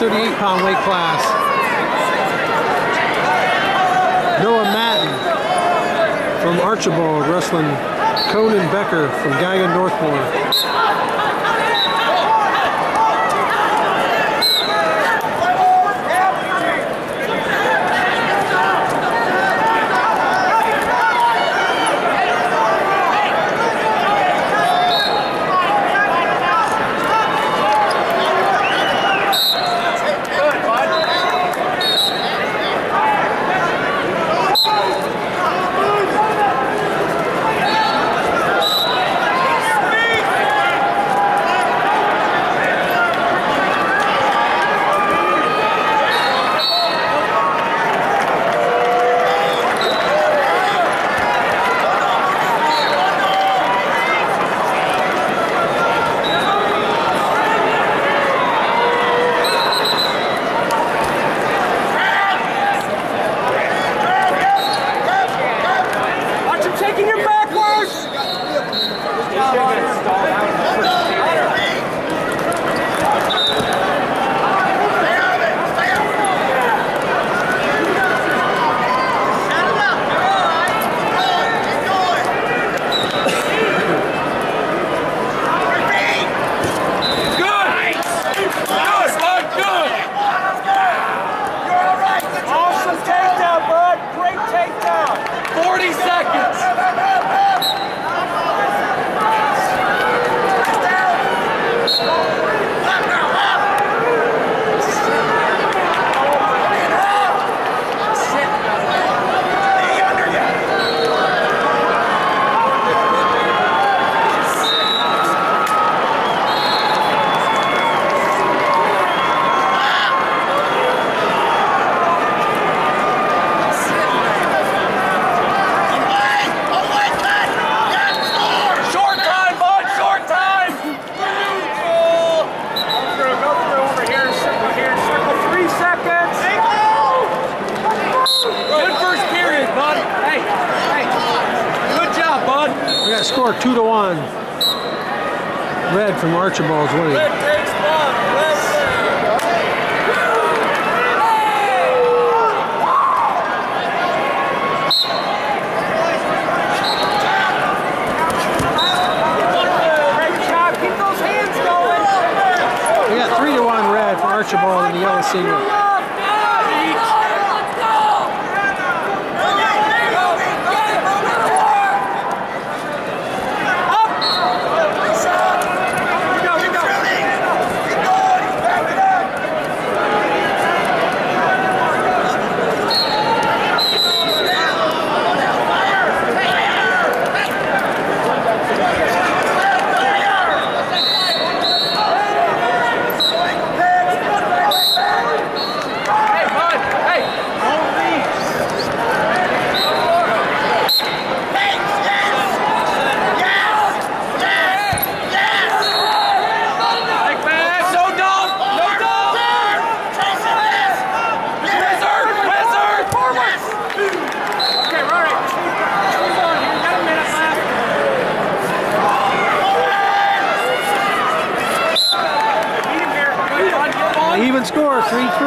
138 pound weight class. Noah Mattin from Archbold wrestling Conan Becker from Gaia Northmor. that score, two to one. Red from Archbold's winning. Red takes one. Red for Archbold and the yellow senior. three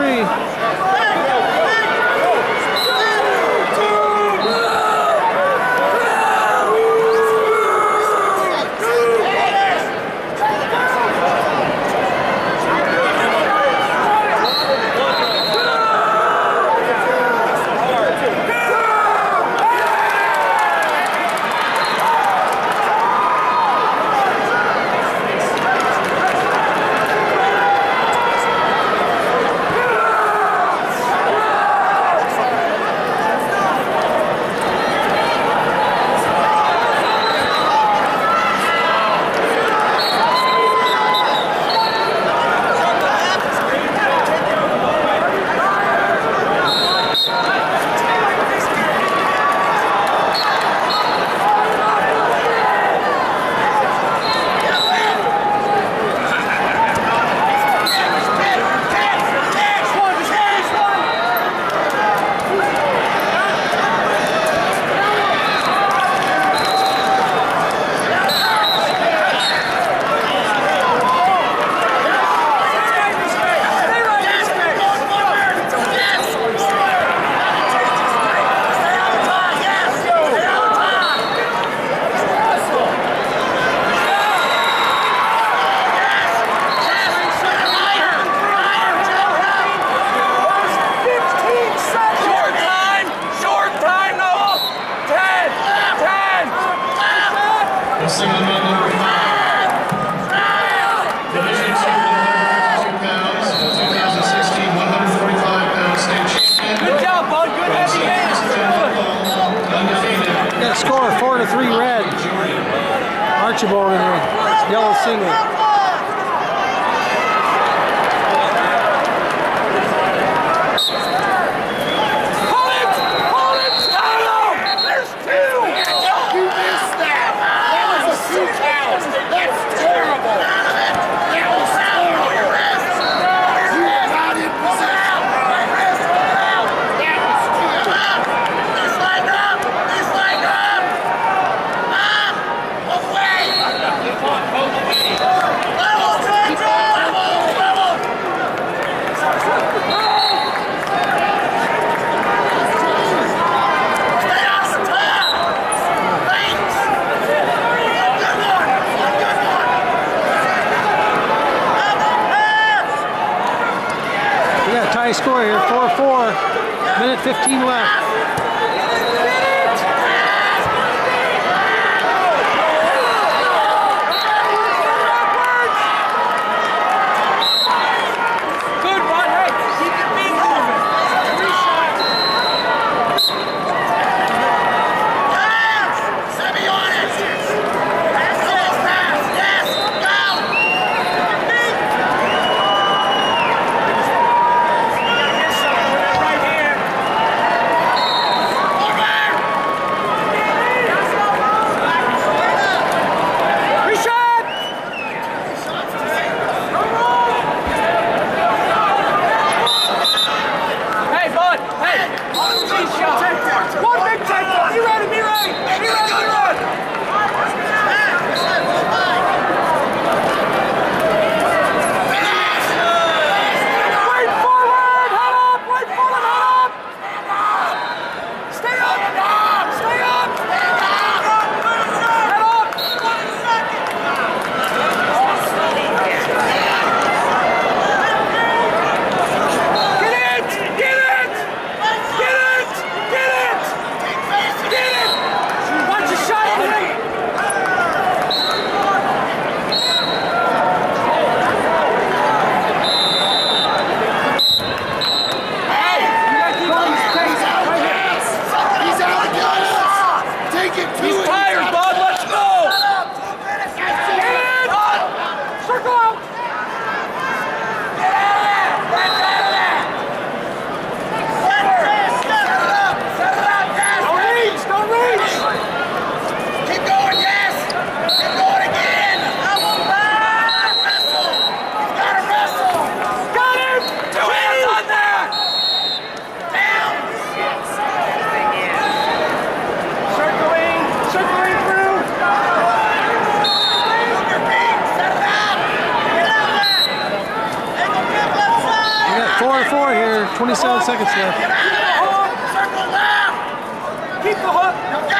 single number five. Division two, pounds, 2016 145 pound. Good job, bud. Good heavy hands. Score four to three red. Archbold in red. yellow single. 15 left. more here. 27 seconds left. Keep the hook.